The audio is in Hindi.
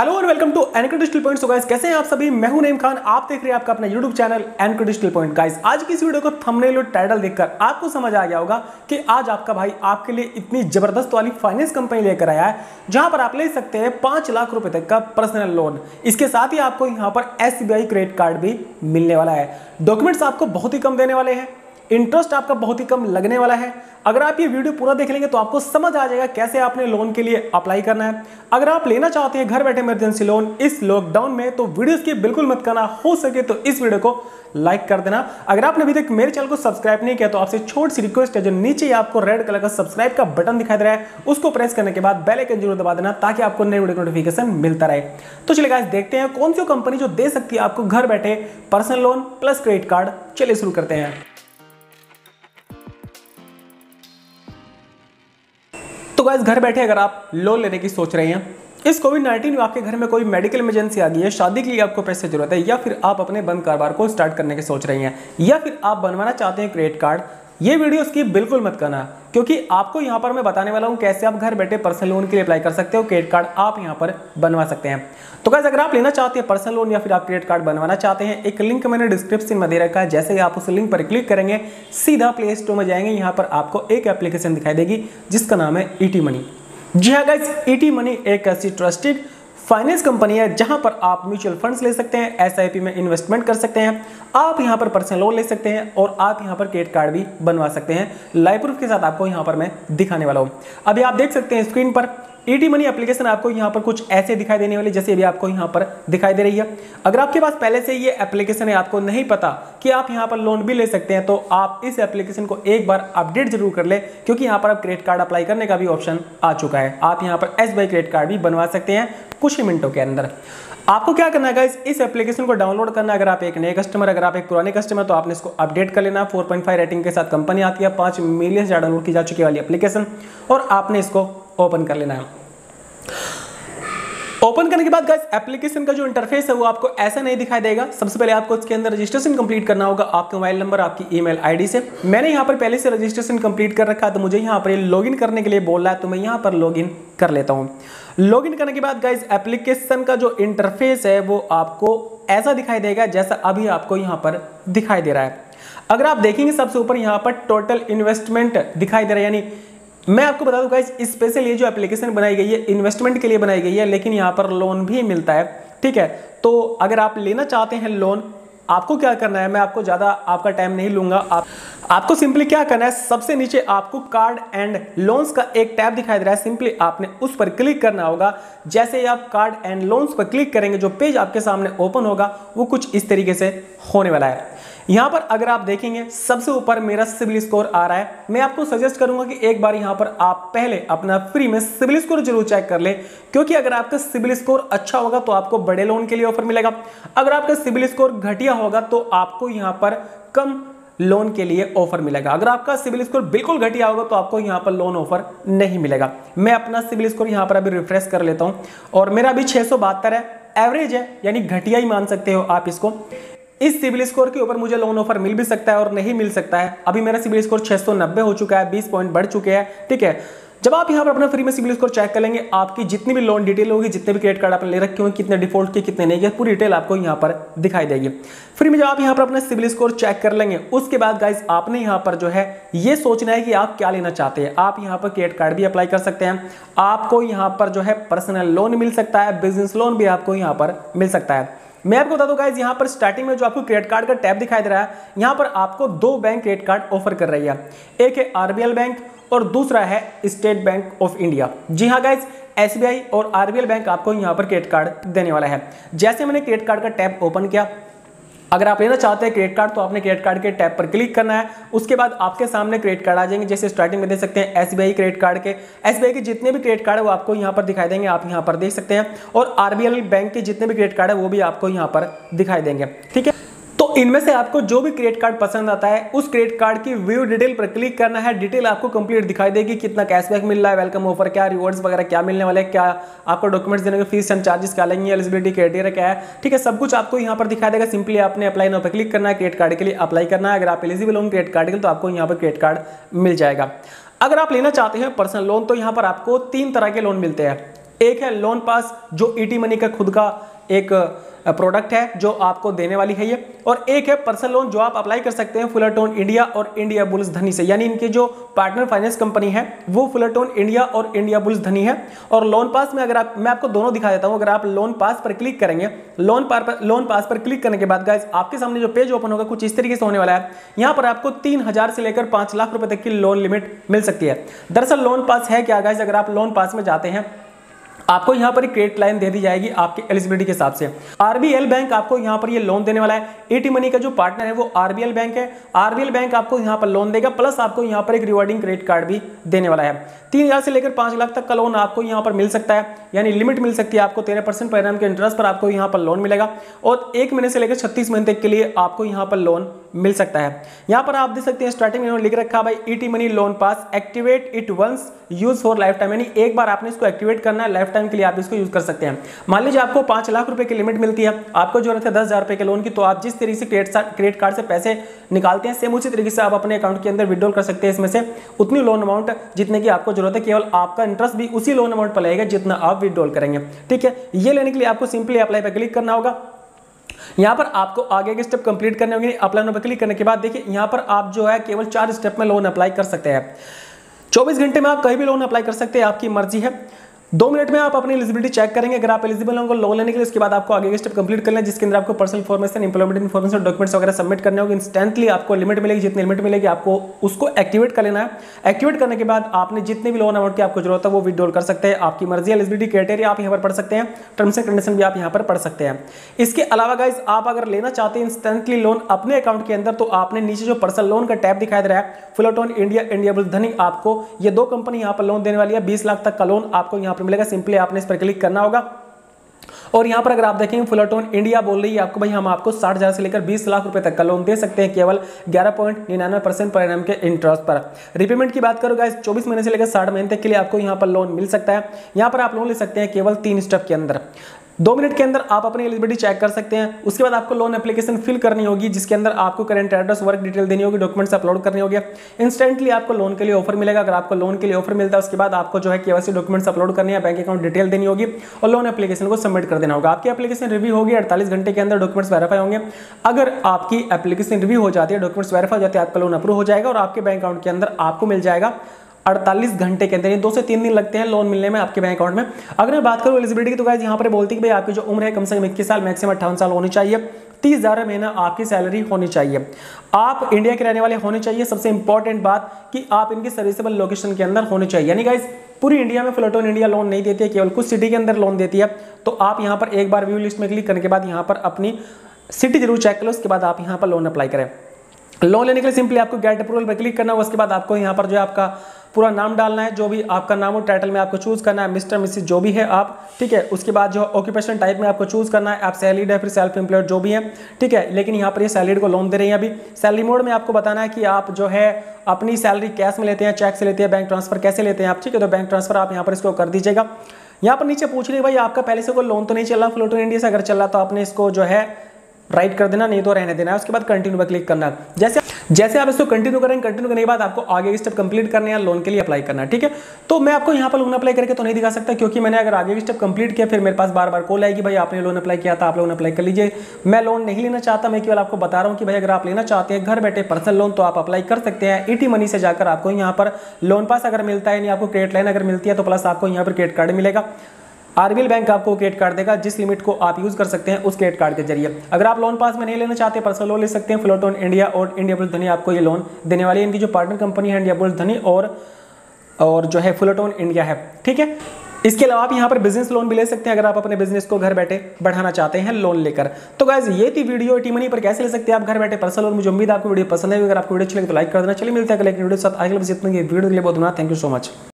हेलो और welcome to anchor digital point guys कैसे हैं आप सभी? मैं हूँ नईम खान। आप देख रहे हैं आपका अपना YouTube channel anchor digital point guys आज की इस वीडियो को थंबनेल और टाइटल देखकर आपको समझ आ गया होगा कि आज आपका भाई आपके लिए इतनी ज़बरदस्त वाली फाइनेंस कंपनी लेकर आया है, जहाँ पर आप ले सकते हैं पाँच लाख रुपए तक का पर्सनल लोन इसके साथ ही आपको यहाँ पर SBI क्रेडिट कार्ड भी मिलने वाला है। डॉक्यूमेंट्स आपको बहुत ही कम देने वाले हैं। इंटरेस्ट आपका बहुत ही कम लगने वाला है। अगर आप ये वीडियो पूरा देख लेंगे तो आपको समझ आ जाएगा कैसे आपने लोन के लिए अप्लाई करना है। अगर आप लेना चाहते हैं, घर बैठे इमरजेंसी लोन इस लॉकडाउन में तो वीडियो की बिल्कुल मत करना। हो सके तो इस वीडियो को लाइक कर देना। अगर आपने अभी तक मेरे चैनल को सब्सक्राइब नहीं किया तो आपसे छोटी सी रिक्वेस्ट है जो नीचे आपको रेड कलर का सब्सक्राइब का बटन दिखाई दे रहा है। उसको प्रेस करने के बाद बेल आइकन ज़रूर दबा देना ताकि आपको नई वीडियो नोटिफिकेशन मिलता रहे। तो चलिए गाइस देखते हैं कौन सी कंपनी जो दे सकती है आपको घर बैठे personal loan plus credit card चलिए शुरू करते हैं। तो गाइज़ घर बैठे अगर आप लोन लेने की सोच रहे हैं, इस कोविड 19 में आपके घर में कोई मेडिकल इमरजेंसी आ गई है, शादी के लिए आपको पैसे ज़रूरत है, या फिर आप अपने बंद कारोबार को स्टार्ट करने की सोच रही हैं, या फिर आप बनवाना चाहते हैं क्रेडिट कार्ड ये वीडियो उसकी बिल्कुल मत करना, क्योंकि आपको यहाँ पर मैं बताने वाला हूँ कैसे आप घर बैठे पर्सनल लोन के लिए अप्लाई कर सकते हो क्रेडिट कार्ड आप यहाँ पर बनवा सकते हैं। तो कैसे अगर आप लेना चाहते हैं पर्सनल लोन या फिर आप क्रेडिट कार्ड बनवाना चाहते हैं, एक लिंक मैंने डिस्क्रिप्शन में दे रखा है, जैसे ही आप उस लिंक पर क्लिक करेंगे, सीधा प्ले स्टोर में जाएँगे, यहाँ पर आपको एक एप्लीकेशन दिखाई देगी, जिसका नाम है ईटी मनी जी हाँ गाइस ईटी मनी एक ऐसी ट्रस्टेड फाइनेंस कंपनी है, जहाँ पर आप म्यूचुअल फंड्स ले सकते हैं एसआईपी में इन्वेस्टमेंट कर सकते हैं, आप यहाँ पर पर्सनल लोन ले सकते हैं, और आप यहाँ पर क्रेडिट कार्ड भी बनवा सकते हैं। लाइव प्रूफ के साथ आपको यहाँ पर मैं दिखाने वाला हूँ। अभी आप देख सकते हैं स्क्रीन पर ईटी मनी एप्लीकेशन आपको यहाँ पर कुछ ऐसे दिखाई देने वाली, जैसे अभी आपको यहाँ पर दिखाई दे रही है। अगर आपके पास पहले से ये एप्लीकेशन है, आपको नहीं पता कि आप यहाँ पर लोन भी ले सकते हैं तो आप इस एप्लीकेशन को एक बार अपडेट ज़रूर कर ले, क्योंकि यहाँ पर आप क्रेडिट कार्ड अप्लाई करने का भी ऑप्शन आ चुका है। आप यहाँ पर एस क्रेडिट कार्ड भी बनवा सकते हैं कुछ ही मिनटों के अंदर। आपको क्या करना है इस एप्लीकेशन को डाउनलोड करना अगर आप एक नए कस्टमर अगर आप एक पुराने कस्टमर तो आपने इसको अपडेट कर लेना। 4.5 रेटिंग के साथ कंपनी आती है। पाँच मिलियन से डाउनलोड की जा चुकी वाली एप्लीकेशन और आपने इसको ओपन कर लेना। है ओपन करने के बाद गाइस एप्लीकेशन का जो इंटरफेस है वो आपको ऐसा नहीं दिखाई देगा। सबसे पहले आपको इसके अंदर रजिस्ट्रेशन कंप्लीट करना होगा। आपके मोबाइल नंबर आपकी ईमेल आईडी से। मैंने यहाँ पर पहले से रजिस्ट्रेशन कंप्लीट कर रखा है तो मुझे यहाँ पर लॉगिन करने के लिए बोल रहा है तो मैं यहाँ पर लॉगिन कर लेता हूँ। लॉगिन करने के बाद गाइज़ एप्लीकेशन का जो इंटरफेस है, वो आपको ऐसा दिखाई देगा जैसा अभी आपको यहाँ पर दिखाई दे रहा है। अगर आप देखेंगे, सबसे ऊपर यहाँ पर टोटल इन्वेस्टमेंट दिखाई दे रहा है, यानी मैं आपको बता दूँ गाइस स्पेशल ये जो एप्लीकेशन बनाई गई है इन्वेस्टमेंट के लिए बनाई गई है, लेकिन यहाँ पर लोन भी मिलता है, ठीक है? तो अगर आप लेना चाहते हैं लोन आपको क्या करना है? मैं आपको ज़्यादा आपका टाइम नहीं लूँगा। आप, आपको सिंपली क्या करना है? सबसे नीचे आपको कार्ड एंड लोन्स का एक टैब दिखाई दे रहा है। सिंपली आपने उस पर क्लिक करना होगा। जैसे ही आप कार्ड एंड लोन्स पर क्लिक करेंगे, जो पेज आपके सामने ओपन होगा, वो कुछ इस तरीके से होने वाला है। यहाँ पर अगर आप देखेंगे, सबसे ऊपर मेरा सिविल स्कोर आ रहा है। मैं आपको सजेस्ट करूँगा कि एक बार यहाँ पर आप पहले अपना फ्री में सिविल स्कोर ज़रूर चेक कर ले, क्योंकि अगर आपका सिविल स्कोर अच्छा होगा तो आपको बड़े लोन के लिए ऑफ़र मिलेगा। अगर आपका सिविल स्कोर घटिया होगा तो आपको यहाँ पर कम लोन के लिए ऑफ़र मिलेगा। अगर आपका सिविल स्कोर बिल्कुल घटिया होगा तो आपको यहाँ पर लोन ऑफ़र नहीं मिलेगा। मैं अपना सिविल स्कोर यहाँ पर अभी रिफ्रेश कर लेता हूँ, और मेरा अभी छह सौ बहत्तर है। एवरेज है, यानी घटिया ही मान सकते हो आप इसको। इस सिविल स्कोर के ऊपर मुझे लोन ऑफ़र मिल भी सकता है और नहीं मिल सकता है। अभी मेरा सिविल स्कोर 690 हो चुका है 20 पॉइंट बढ़ चुके हैं, ठीक है? जब आप यहाँ पर अपना फ्री में सिविल स्कोर चेक कर लेंगे, आपकी जितनी भी लोन डिटेल होगी, जितने भी क्रेडिट कार्ड आपने ले रखे होंगे, कितने डिफ़ॉल्ट के, कितने नहीं पूरी डिटेल आपको यहाँ पर दिखाई देगी। फ्री में जब आप यहाँ पर अपना सिविल स्कोर चेक कर लेंगे, उसके बाद गाइज़ आपने यहाँ पर जो है, ये सोचना है कि आप क्या लेना चाहते हैं। आप यहाँ पर क्रेडिट कार्ड भी अप्लाई कर सकते हैं। आपको यहाँ पर जो है पर्सनल लोन मिल सकता है बिज़नेस लोन भी आपको यहाँ पर मिल सकता है। मैं आपको बता दूँ गाइज़ यहाँ पर स्टार्टिंग में जो आपको क्रेडिट कार्ड का टैब दिखाई दे रहा है, यहाँ पर आपको दो बैंक क्रेडिट कार्ड ऑफ़र कर रही है। एक है आरबीएल बैंक और दूसरा है स्टेट बैंक ऑफ़ इंडिया जी हाँ गाइज़ एसबीआई और आरबीएल बैंक आपको यहाँ पर क्रेडिट कार्ड देने वाला है। जैसे मैंने क्रेडिट कार्ड का टैब ओपन किया अगर आप लेना चाहते हैं क्रेडिट कार्ड तो आपने क्रेडिट कार्ड के टैब पर क्लिक करना है। उसके बाद आपके सामने क्रेडिट कार्ड आ जाएँगे, जैसे स्टार्टिंग में देख सकते हैं एसबीआई क्रेडिट कार्ड के। एसबीआई के जितने भी क्रेडिट कार्ड है, वो आपको यहाँ पर दिखाई देंगे, आप यहाँ पर देख सकते हैं। और आरबीएल बैंक के जितने भी क्रेडिट कार्ड है, वो भी आपको यहाँ पर दिखाई देंगे। ठीक है? इनमें से आपको जो भी क्रेडिट कार्ड पसंद आता है, उस क्रेडिट कार्ड की व्यू डिटेल पर क्लिक करना है। डिटेल आपको कंप्लीट दिखाई देगी, कितना कैशबैक मिल रहा है वेलकम ऑफ़र क्या रिवॉर्ड्स वगैरह, क्या मिलने वाले क्या आपको डॉक्यूमेंट्स देने के फ़ीस एंड चार्जेस क्या लेंगे एलिजिबिलिटी क्राइटेरिया क्या है। ठीक है, सब कुछ आपको यहाँ पर दिखाई देगा। सिंपली आपने अप्लाई नो पर क्लिक करना है क्रेडिट कार्ड के लिए अप्लाई करना है। अगर आप एलिजिबल होंगे क्रेडिट कार्ड के लिए तो आपको यहाँ पर क्रेडिट कार्ड मिल जाएगा। अगर आप लेना चाहते हैं पर्सनल लोन तो यहाँ पर आपको तीन तरह के लोन मिलते हैं। एक है लोन पास जो ईटी मनी का खुद का एक प्रोडक्ट है, जो आपको देने वाली है ये। और एक है पर्सनल लोन जो आप अप्लाई कर सकते हैं फुलरटोन इंडिया और इंडिया बुल्स धनी से। यानी इनकी जो पार्टनर फाइनेंस कंपनी है, वो फुलरटोन इंडिया और इंडिया बुल्स धनी है। और लोन पास में अगर आप, मैं आपको दोनों दिखा देता हूँ, अगर आप लोन पास पर क्लिक करेंगे लोन पर लोन पास पर क्लिक करने के बाद गाइज़ आपके सामने जो पेज ओपन होगा, कुछ इस तरीके से होने वाला है। यहाँ पर आपको तीन हज़ार से लेकर पाँच लाख रुपए तक की लोन लिमिट मिल सकती है। दरअसल लोन पास है क्या गाइज़ अगर आप लोन पास में जाते हैं आपको यहाँ पर क्रेडिट लाइन दे दी जाएगी आपके एलिजिबिलिटी के हिसाब से। आरबीएल बैंक आपको यहाँ पर ये लोन देने वाला है। एटी मनी का जो पार्टनर है वो आरबीएल बैंक है। आरबीएल बैंक आपको यहाँ पर लोन देगा प्लस आपको यहाँ पर एक रिवॉर्डिंग क्रेडिट कार्ड भी देने वाला है। तीन हज़ार से लेकर पाँच लाख तक का लोन आपको यहाँ पर मिल सकता है, यानी लिमिट मिल सकती है आपको। तेरह परसेंट परिणाम के इंटरेस्ट पर आपको यहाँ पर लोन मिलेगा और एक महीने से लेकर छत्तीस महीने तक के लिए आपको यहाँ पर लोन मिल सकता है। यहाँ पर आप देख सकते हैं स्टार्टिंग में लिख रखा भाई ET money loan pass activate it once use for life time यानी एक बार आपने इसको एक्टिवेट करना है लाइफ टाइम के लिए आप इसको यूज़ कर सकते हैं। मान लीजिए आपको पाँच लाख रुपए की लिमिट मिलती है। आपको ज़रूरत है दस हज़ार रुपए के लोन की तो आप जिस तरीके से क्रेडिट कार्ड से पैसे निकालते हैं सेम उसी तरीके से आप अपने अकाउंट के अंदर विड्रॉल कर सकते हैं इसमें से। उतनी लोन अमाउंट जितने की आपको ज़रूरत है, केवल आपका इंटरेस्ट भी उसी लोन अमाउंट पर लगेगा जितना आप विड्रॉल करेंगे। ठीक है? ये लेने के लिए आपको सिंपली अप्लाई पर क्लिक करना होगा। यहाँ पर आपको आगे के स्टेप कंप्लीट करने होंगे। अप्लाई पर क्लिक करने के बाद देखिए, यहाँ पर आप जो है केवल चार स्टेप में लोन अप्लाई कर सकते हैं। 24 घंटे में आप कहीं भी लोन अप्लाई कर सकते हैं, आपकी मर्ज़ी है। दो मिनट में आप अपनी एलिजिबिलिटी चेक करेंगे। अगर आप एलिजिबल होंगे लोन लेने के लिए, उसके बाद आपको आगे के स्टेप कंप्लीट करना है, जिसके अंदर आपको personal information employment information documents वगैरह सबमिट करने होंगे। इंस्टेंटली आपको लिमिट मिलेगी। जितनी लिमिट मिलेगी, आपको उसको एक्टिवेट कर लेना है। एक्टिवेट करने के बाद आपने जितने भी लोन अमाउंट की आपको ज़रूरत है, वो विड्रॉल कर सकते हैं। आपकी मर्ज़ी एलिजिबिलिटी क्राइटेरिया आप यहाँ पर पढ़ सकते हैं। टर्म्स एंड कंडीशन भी आप यहाँ पर पढ़ सकते हैं। इसके अलावा गाइज़ आप अगर लेना चाहते हैं इंस्टेंटली लोन अपने अकाउंट के अंदर तो आपने नीचे जो पर्सनल लोन का टैप दिखाई दे रहा है फुलटोन इंडिया इंडिया धनी आपको ये दो कंपनी यहाँ पर लोन देने वाली है। बीस लाख तक का लोन आपको यहाँ पर मिलेगा सिंपली आपने इस पर क्लिक करना होगा। और यहाँ पर अगर आप देखेंगे फुलाटोन इंडिया बोल रही है आपको, भाई हम आपको साठ हज़ार से लेकर बीस लाख रुपए तक का लोन दे सकते हैं, केवल ग्यारह पॉइंट निन्यानवे परसेंट एम के इंटरेस्ट पर। रिपेमेंट की बात करो गाइस चौबीस महीने से लेकर साठ महीने तक के लिए आपको यहाँ पर लोन मिल सकता है। यहाँ पर आप लोन ले सकते हैं केवल तीन स्टेप के अंदर। दो मिनट के अंदर आप अपनी एलिजिबिलिटी चेक कर सकते हैं। उसके बाद आपको लोन एप्लीकेशन फिल करनी होगी, जिसके अंदर आपको करेंट एड्रेस वर्क डिटेल देनी होगी डॉक्यूमेंट्स अपलोड करनी होगी। इंस्टेंटली आपको लोन के लिए ऑफ़र मिलेगा। अगर आपको लोन के लिए ऑफ़र मिलता है, उसके बाद आपको जो है केवासी डॉक्यूमेंट्स अपलोड करनी है बैंक अकाउंट डिटेल देनी होगी और लोन एप्लीकेशन को सबमिट कर देना होगा। आपकी एप्लीकेशन रिव्यू होगी, अड़तालीस घंटे के अंदर डॉक्यूमेंट्स वेरीफाई होंगे। अगर आपकी एप्लीकेशन रिव्यू हो जाती है डॉक्यूमेंट्स वेरीफाई हो जाती है, आपका लोन अप्रूव हो जाएगा और आपके बैंक अकाउंट के अंदर आपको मिल जाएगा। 48 घंटे के अंदर दो से तीन दिन लगते हैं लोन मिलने में आपके बैंक अकाउंट में। अगर मैं बात करूँ एलिजिबिलिटी की तो गाइज़ यहाँ पर बोलती है कि आपकी जो उम्र है, कम से कम इक्कीस साल मैक्सिमम अट्ठावन साल होनी चाहिए। तीस हज़ार महीना आपकी सैलरी होनी चाहिए। आप इंडिया के रहने वाले होने चाहिए। सबसे इंपॉर्टेंट बात कि आप इनकी सर्विसेबल लोकेशन के अंदर होने चाहिए। यानी गाइज़ पूरी इंडिया में फ्लोटोन इंडिया लोन नहीं देती है, केवल कुछ सिटी के अंदर लोन देती है। तो आप यहाँ पर एक बार व्यू लिस्ट में क्लिक करने के बाद यहाँ पर अपनी सिटी ज़रूर चेक करो, उसके बाद आप यहाँ पर लोन अप्लाई करें। लोन लेने के लिए सिंपली आपको गेट अप्रूवल पर क्लिक करना होगा उसके बाद आपको यहाँ पर जो है आपका पूरा नाम डालना है, जो भी आपका नाम हो टाइटल में आपको चूज़ करना है मिस्टर मिसिस जो भी है आप, ठीक है? उसके बाद जो ऑक्यूपेशन टाइप में आपको चूज़ करना है, आप सैलरीड है, फिर सेल्फ एम्प्लॉयड जो भी है, ठीक है? लेकिन यहाँ पर ये सैलरीड को लोन दे रहे हैं अभी। सैलरी मोड में आपको बताना है कि आप जो है अपनी सैलरी कैश में लेते हैं चेक से लेते हैं बैंक ट्रांसफ़र कैसे लेते हैं आप, ठीक है? तो बैंक ट्रांसफ़र आप यहाँ पर इसको कर दीजिएगा। यहाँ पर नीचे पूछ रही भाई आपका पहले से कोई लोन तो नहीं चल रहा फ्लोटो इंडिया से? अगर चल रहा तो आपने इसको जो है राइट कर देना, नहीं तो रहने देना उसके बाद कंटिन्यू पर क्लिक करना। जैसे जैसे आप इसको कंटिन्यू करेंगे कंटिन्यू करने के बाद आपको आगे स्टेप कंप्लीट करने हैं लोन के लिए अप्लाई करना ठीक है? तो मैं आपको यहाँ पर लोन अप्लाई करके तो नहीं दिखा सकता, क्योंकि मैंने अगर आगे स्टेप कंप्लीट किया, फिर मेरे पास बार बार कॉल आएगी, भाई, आपने लोन अप्लाई किया था, आप लोन अप्लाई कर लीजिए। मैं लोन नहीं लेना चाहता, मैं केवल आपको बता रहा हूँ कि, भाई, अगर आप लेना चाहते हैं, घर बैठे पर्सनल लोन तो आप अप्लाई कर सकते हैं। ईटी मनी से जाकर आपको यहाँ पर लोन पास अगर मिलता है, यानी आपको क्रेडिट लाइन अगर मिलती है तो प्लस आपको यहाँ पर क्रेडिट कार्ड मिलेगा। आरबीएल बैंक आपको क्रेडिट कार्ड देगा, जिस लिमिट को आप यूज़ कर सकते हैं उस क्रेडिट कार्ड के ज़रिए। अगर आप लोन पास में नहीं लेना चाहते, पर्सनल लोन ले सकते हैं, फ्लोटोन इंडिया और इंडिया बुल्स धनी आपको ये लोन देने वाली है। इनकी जो पार्टनर कंपनी है, इंडिया बुल्स धनी और और जो है फ्लोटोन इंडिया है। ठीक है? इसके अलावा आप यहाँ पर बिज़नेस लोन भी ले सकते हैं, अगर आप अपने बिज़नेस को घर बैठे बढ़ाना चाहते हैं लोन लेकर। तो गाइज़ ये थी वीडियो टी मनी पर कैसे ले सकते हैं आप घर बैठे पर्सनल लोन मुझे उम्मीद आपको वीडियो पसंद है अगर आपको वीडियो अच्छी लगे तो लाइक कर देना। चलिए मिलते हैं अगले वीडियो साथ। आगे वीडियो के लिए बहुत थैंक यू सो मच